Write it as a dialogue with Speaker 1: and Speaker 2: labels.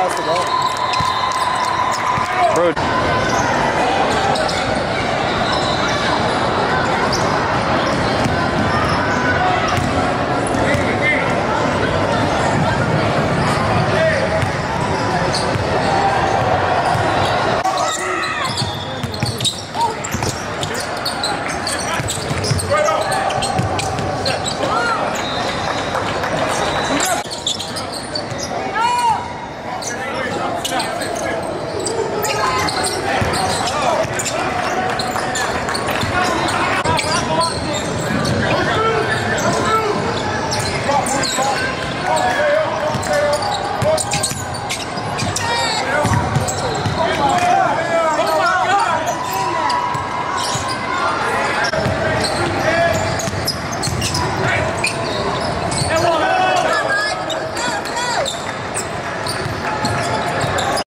Speaker 1: has the ball. Bro.